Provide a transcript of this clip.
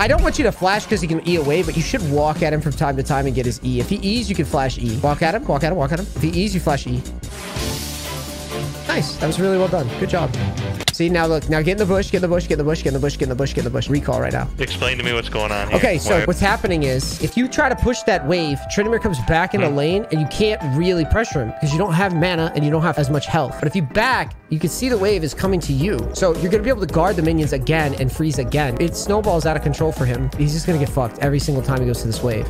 I don't want you to flash because he can E away, but you should walk at him from time to time and get his E. If he E's, you can flash E. Walk at him, walk at him, walk at him. If he E's, you flash E. Nice. That was really well done. Good job. See, now look. Now get in the bush, get in the bush, get in the bush, get in the bush, get in the bush, get in the bush. Recall right now. Explain to me what's going on here. Okay, so Why- what's happening is if you try to push that wave, Tryndamere comes back in the hmm. lane and you can't really pressure him because you don't have mana and you don't have as much health. But if you back, you can see the wave is coming to you. So you're going to be able to guard the minions again and freeze again. It snowballs out of control for him. He's just going to get fucked every single time he goes to this wave.